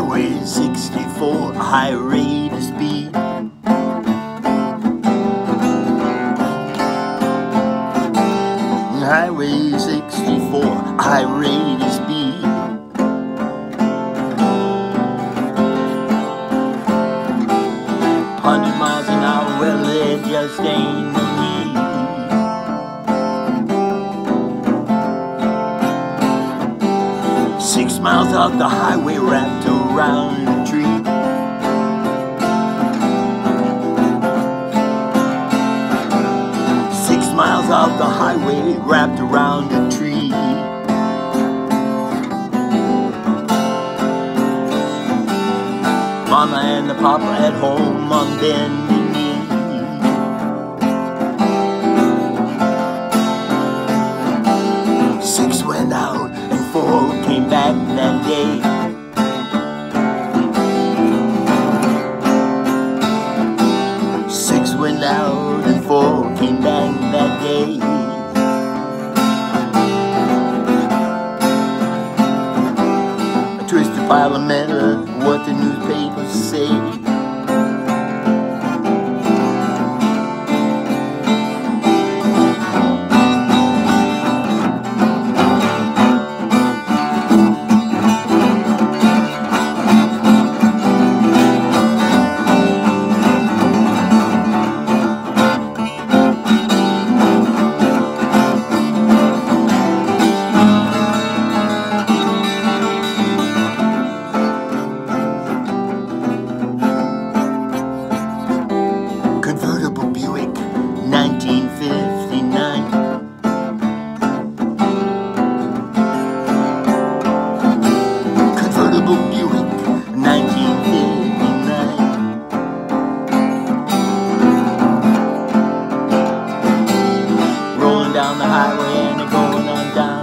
Highway 64, high rate of speed. Highway 64, high rate of speed. Hundred miles an hour, well, it just ain't no need. Six miles out the highway, wrapped around a tree. Six miles out the highway, wrapped around a tree. Mama and the papa at home on bending Out and back that day. A twisted pile of metal, what the say. highway and they're going on down.